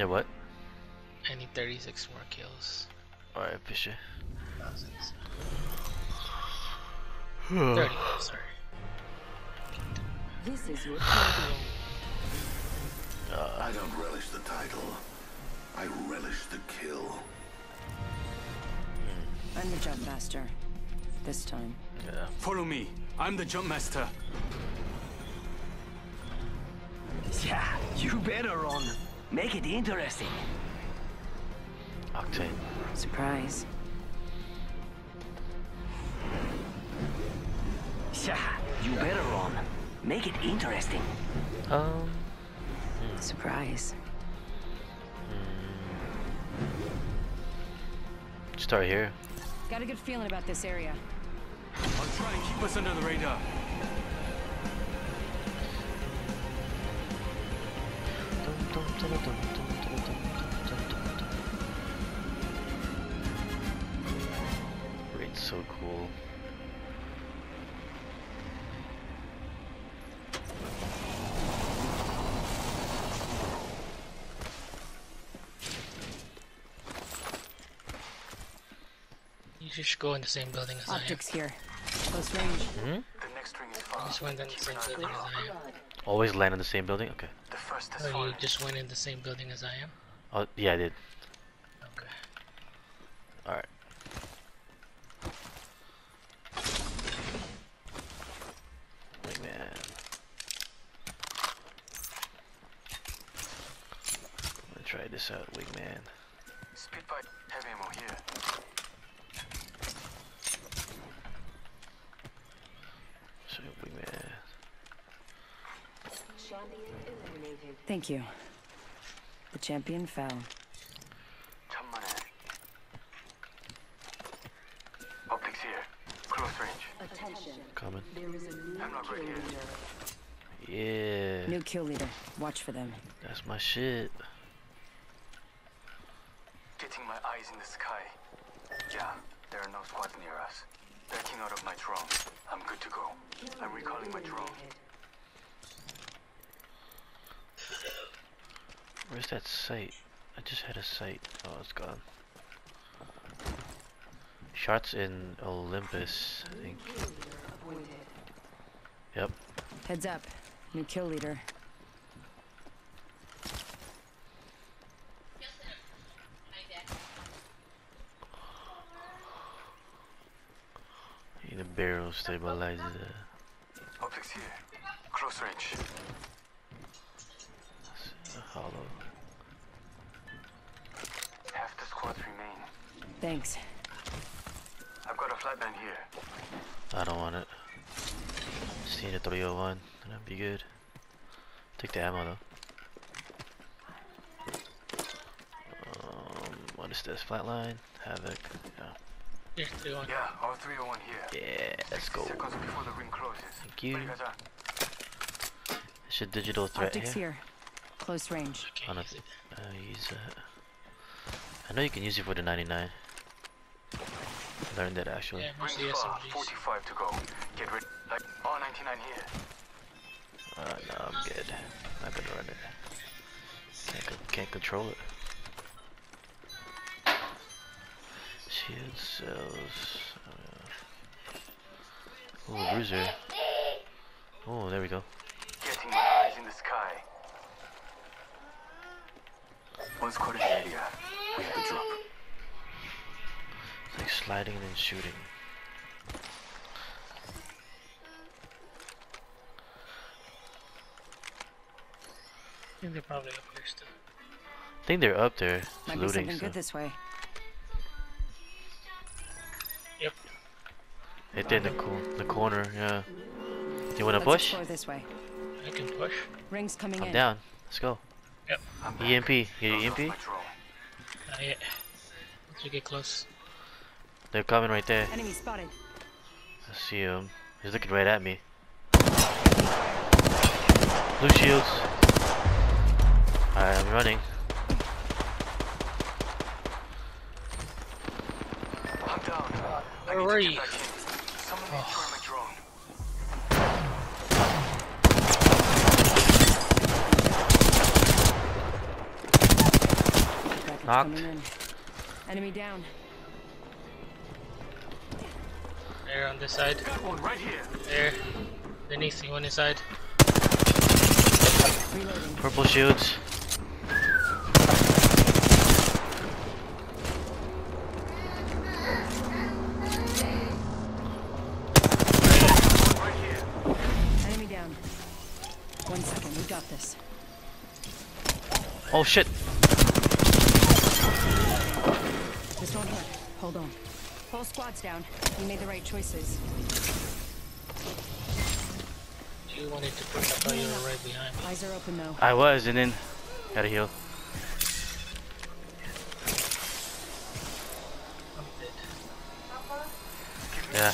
Yeah, what? I need 36 more kills. Alright, Fisher. Thousands. 30, sorry. This is your champion. Uh, I don't relish the title. I relish the kill. I'm the jump master. This time. yeah. Follow me. I'm the jump master. Yeah, you better run. Make it interesting. Octane. Surprise. Yeah, you better run. Make it interesting. Um, Surprise. start here. Got a good feeling about this area. I'll try and keep us under the radar. Raid's so cool. You just go in the same building as Optics here. Close range. Hmm? The next ring is I am. far. Just went in the same building as I am. Always land in the same building? Okay. The first is Or oh, you just went in the same building as I am? Oh, yeah, I did. Okay. Alright. Wingman. I'm gonna try this out, Wingman. Speed bike, heavy ammo here. So, Wingman. Thank you. The champion fell. Here. Close range. Attention. Coming. I'm not kill right here. Yeah. New kill leader. Watch for them. That's my shit. Getting my eyes in the sky. Yeah, there are no squads near us. Backing out of my drone. I'm good to go. I'm recalling my drone. Where's that sight? I just had a sight. Oh, it's gone. Shots in Olympus, I think. Yep. Heads up. New kill leader. Need a barrel stabilizer. Half the remain. Thanks. I've got a Flatline here. I don't want it. Just need a 301. That'd be good. Take the ammo though. Um, what is this? Flatline? Havoc. Yeah. Here, three. Yeah, R301 here. Yeah, let's 60 go. seconds before the ring closes. Thank you. 가자. It's a digital threat Optics here. here. Close range. Okay, On a, use uh, use that. I know you can use it for the 99. Learned that actually. Yeah, mostly. SMGs. 45 to go. Get ready. Like, R99 here. Uh, no, I'm good. Not gonna run it. Can't, co- can't control it. Shield cells. Uh, ooh, bruiser. Oh, there we go. Getting my eyes in the sky. One squad in the area. We have to drop. It's like sliding and then shooting. I think they're probably up there still. I think they're up there Might be something So. good this way. Yep. Right there in the, co the corner, yeah. You wanna Let's push? this way. I can push. Rings coming I'm in. down. Let's go. Yep. I'm. EMP. You get Lost EMP? My drone. Not yet. Once we get close. They're coming right there. Enemy spotted. I see him. He's looking right at me. Blue shields. Alright, I'm running. I'm down. I Where need were you? back in. Someone destroy my drone. Knocked. In. Enemy down. There on this side. Got one right here. There. Beneath you on this side. Reloading. Purple shields. Enemy down. One second, we got this. Oh shit. Whole down. We made the right choices. You wanted to push. I thought you were right behind me. Eyes are open though. I was and then gotta heal. Yeah.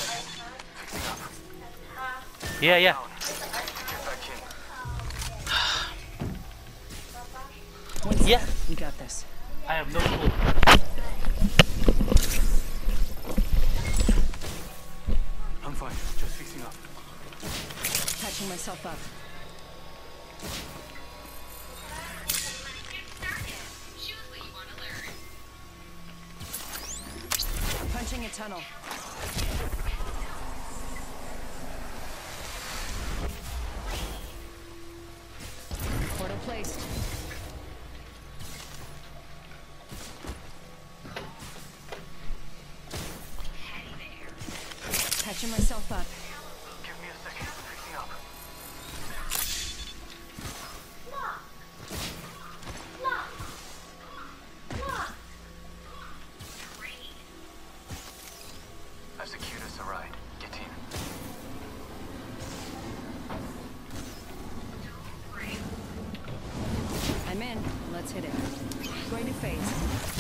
Yeah, yeah. Get back in. One second. Yeah. We got this. I have no clue. Patching myself up. Punching a tunnel. Portal placed. Patching myself up. It. Going to phase.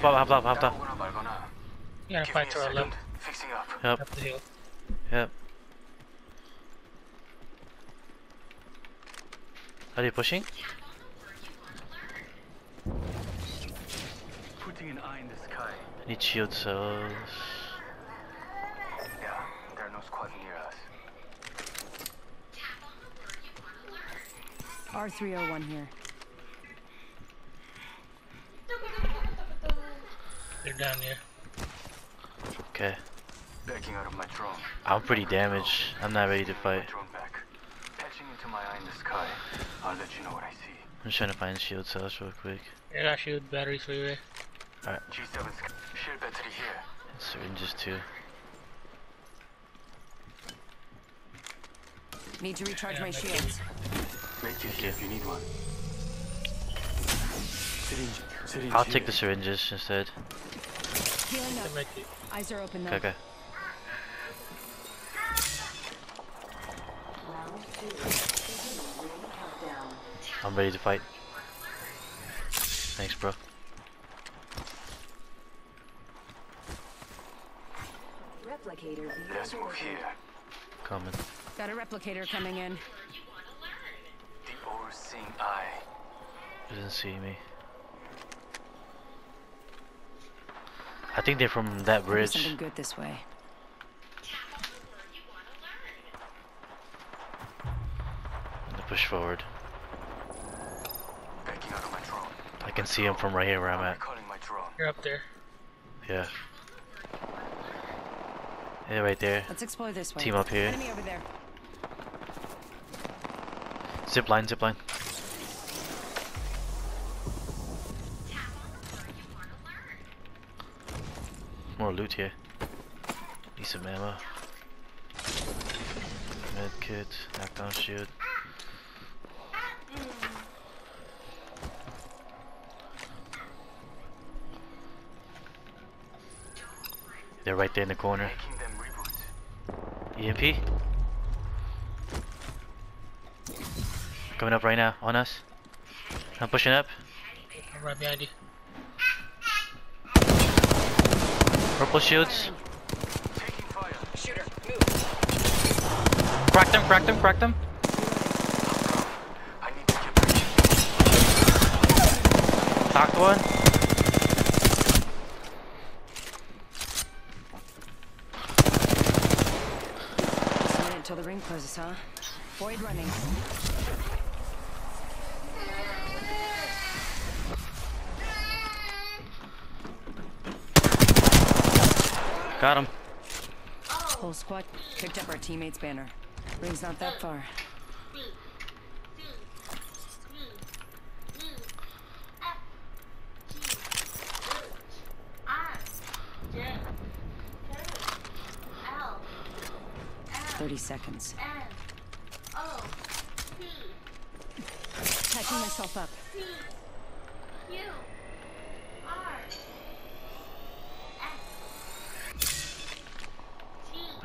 hop up, hop up, hop up. You gotta Give fight to our left. Fixing up. Yep. Up the hill. Yep. Are you pushing? Putting an eye in the sky. I need shield cells. Yeah, there are no squad near us. R301 here. They're down here. Okay. Backing out of my drone. I'm pretty damaged. I'm not ready to fight. My drone back. Patching into my eye in the sky. I'll let you know what I see. I'm just trying to find shield cells real quick. I got shield batteries for you. Eh? Ray. G7 shield battery here. And syringes too. Need to recharge Yeah, my shields. Make it here if you need one. Syringe. Syringe. I'll here. take the syringes instead. Healing up. Eyes are open though. Okay, okay. I'm ready to fight. Thanks, bro. Let's move here. Coming. Got a replicator coming in. The overseeing eye. Didn't see me. Think they're from that bridge. Something good this way. To push forward. Backing out of my drone. I can see him from right here where I'm I'm at. recalling my drone. You're up there. Yeah. Yeah, right there. Let's explore this way. Team up here. Enemy over there. Zip line, zip line. More loot here. Need some ammo. Med kit, knockdown shield. They're right there in the corner. Making them reboot. EMP? Coming up right now, on us. I'm pushing up. I'm right behind you. Purple shields. Shooter. Crack them, crack them, crack them. I need to get back. Knocked one. Just a minute till the ring closes, huh? Void running. Got him. Whole squad picked up our teammate's banner. Ring's not that far. Thirty seconds. Patching myself up.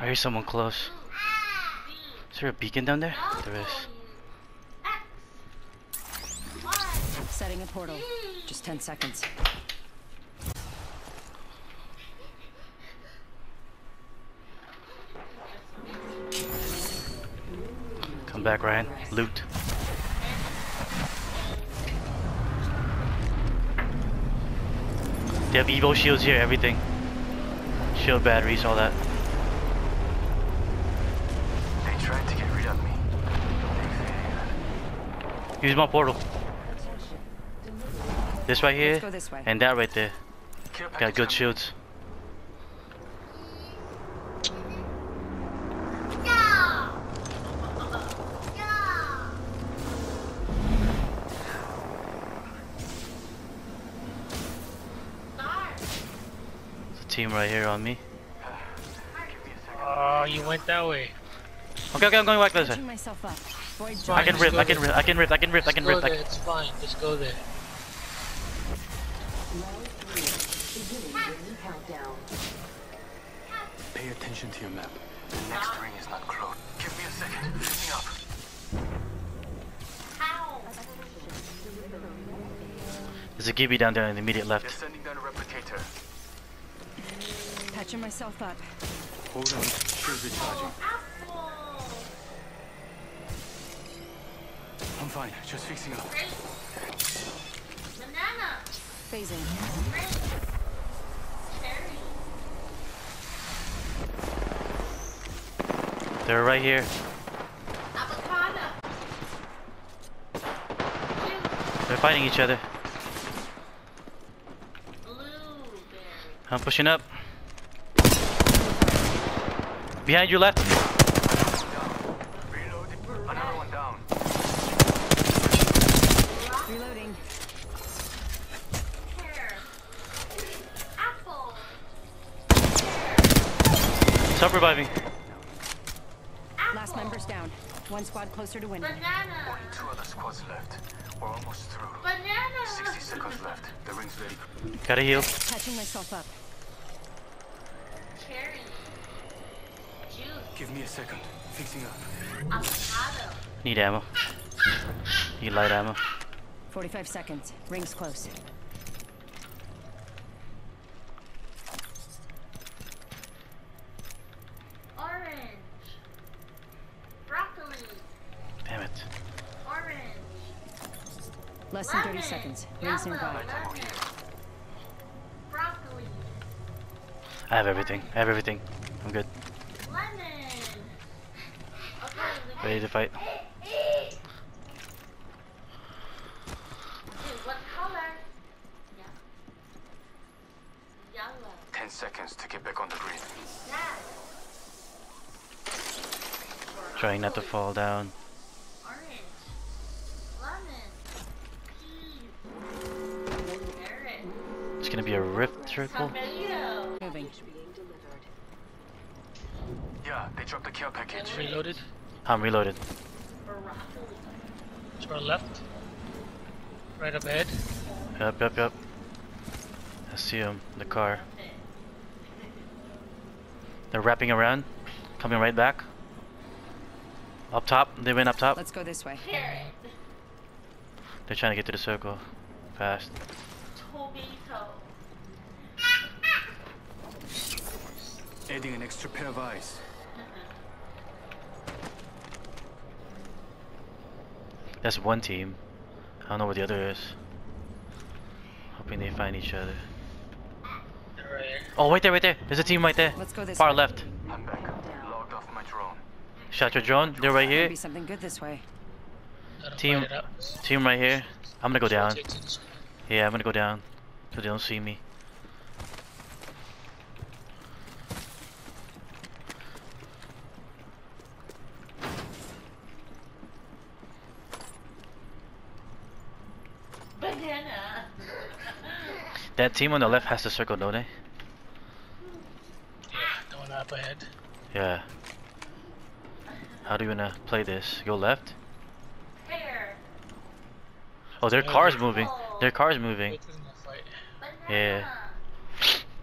I hear someone close. Is there a beacon down there? There is. Setting a portal. Just ten seconds. Come back, Ryan. Loot. They have Evo shields here, everything. Shield batteries, all that. Use my portal. This right here, this and that right there. Got good coming. shields. There's a team right here on me. Oh, you went that way. Okay, okay, I'm going back this way. Patching myself up. Void Fine, I can rip, I can rip, I can rip, I can rip, I can rip. go I there, can... it's fine. Just go there. Pay attention to your map. The next ring is not close. Give me a second. Pick me up. There's a Gibby down there in the immediate They're left. sending down a replicator. Patching myself up. Hold on. Shield recharging. I'm fine. Just fixing up. Banana. Phasing. They're right here. They're fighting each other. I'm pushing up. Behind your left. Reloading. Another one down. Reloading. Stop reviving. Last member's down. One squad closer to winning. Only two other squads left. We're almost through. 60 seconds left. The ring's ready. Gotta heal. Catching myself up. Give me a second. Fixing up. Need ammo. Need light ammo. 45 seconds. Ring's close. Less than 30 seconds. Rings Yellow. nearby. I have everything. I have everything. I'm good. Lemon. Okay, we Ready to fight. Okay, what color? Yeah. Yellow. 10 seconds to get back on the grid. Red. Trying not to fall down. Gonna be a rift circle. Moving. Yeah, they dropped the care package. Reloaded. I'm reloaded. To our left. Right up ahead. Yep, yep, yep. I see him. The car. They're wrapping around. Coming right back. Up top. They went up top. Let's go this way. They're trying to get to the circle. Fast. Tobito. Adding an extra pair of eyes. That's one team. I don't know where the other is. Hoping they find each other. Right. Oh, right there, right there. There's a team right there. Let's go this Far way. left. I'm back. Logged off my drone. Shot your drone. They're right here. Maybe something good this way. Team- fight it out. Team right here. I'm gonna go down. Rotate to this one. Yeah, I'm gonna go down. So they don't see me. That team on the left has to circle, don't they? Yeah, the one up ahead. Yeah. How do you wanna play this? Go left? Here. Oh, their Yeah, car's they- moving. Their car's moving. Wait for them to fight. Banana.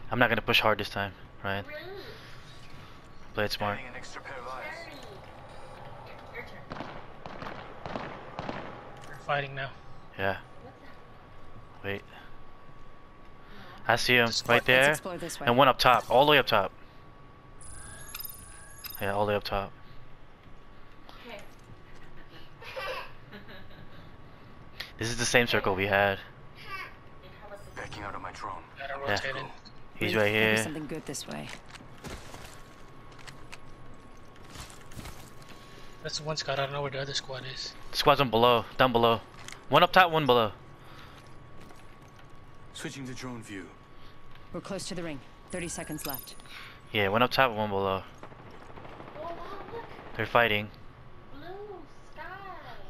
I'm not gonna push hard this time, Ryan. Rude. Play it smart. Adding an extra pair of eyes. Dirty. Your turn. They're fighting now. Yeah. Wait. I see him right there. explore this way. And one up top. All the way up top. Yeah, all the way up top. Okay. This is the same circle we had. Backing out of my drone. Yeah. rotate in. He's Maybe- right maybe here. something good this way. That's the one squad. I don't know where the other squad is. The Squad's on below. Down below. One up top, one below. Switching to drone view. We're close to the ring. 30 seconds left. Yeah, one up top, one below. Oh, wow. They're fighting. Blue sky.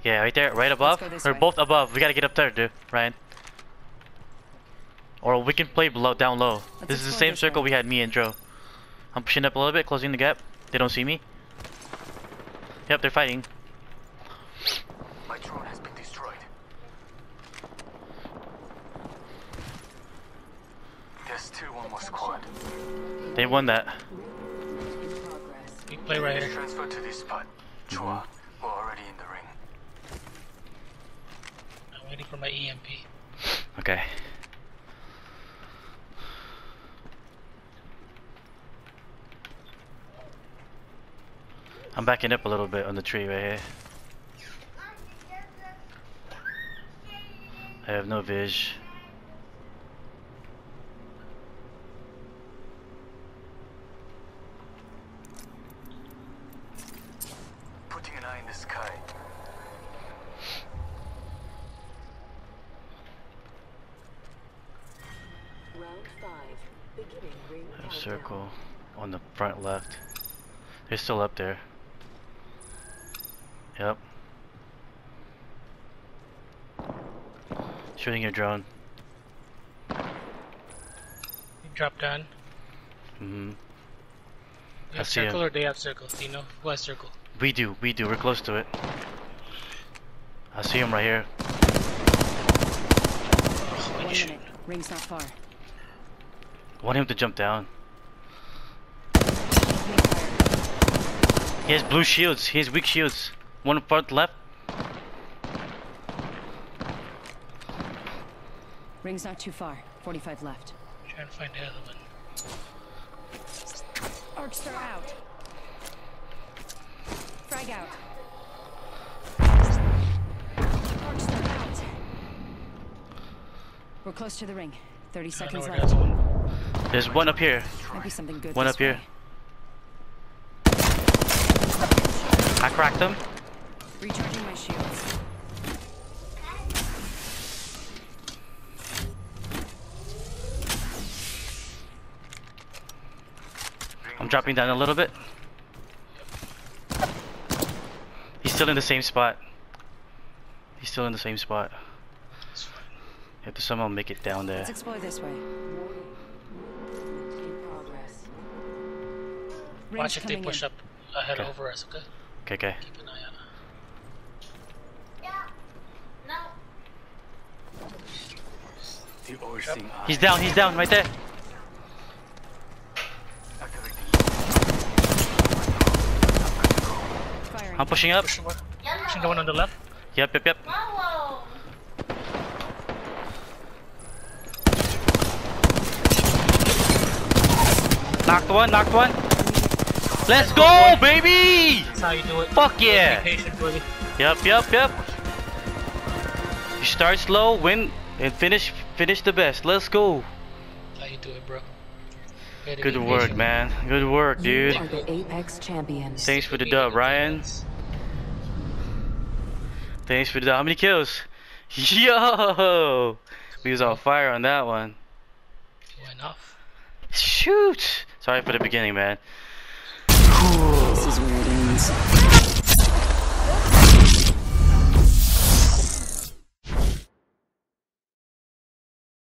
Yeah, right there, right above. They're way. both above. We gotta get up there, dude. Ryan. Or we can play below, down low. Let's this is the same circle way. we had me and Joe. I'm pushing up a little bit, closing the gap. They don't see me. Yep, they're fighting. My drone has been destroyed. There's still one more squad. They won that. We play right here. Transfer to this spot. Chua, mm-hmm. we're already in the ring. I'm waiting for my EMP. Okay. I'm backing up a little bit on the tree right here. I have no vis. Putting an eye in the sky. I have circle on the front left. They're still up there. Yep. Shooting your drone. You drop down. Mm hmm You I have see him. circle or they have circle? Do you know who has circle? We do, we do. We're close to it. I see him right here. One minute. Ring's not far. I want him to jump down. Opening fire. He has blue shields. He has weak shields. One part left. Ring's not too far. 45 left. Trying to find the other one. Arcstar out. Frag out. Arcstar out. We're close to the ring. 30 I don't know seconds left. There's one up here. Maybe something good One this up here. way. I cracked him. Recharging my shields. I'm dropping down a little bit. He's still in the same spot. He's still in the same spot. It's. You have to somehow make it down there. Let's explore this way. Ring's Watch if they push in. up ahead Okay. over us, okay? Okay, okay. He's down, he's down, right there. I'm pushing up. Pushing, pushing the one on the left. Yep, yep, yep. Knocked one, knocked one. Let's go, baby! That's how you do it. Fuck yeah! Be patient, buddy. Yep, yep, yep. You start slow, win, and finish finish the best. Let's go. That's how you do it, bro. Good work, patient. man. Good work, dude. You are the Apex champions. Thanks for the dub, Ryan. Thanks for the dub. How many kills? Yo! We was on fire on that one. Went off. Shoot! Sorry for the beginning, man. Whew.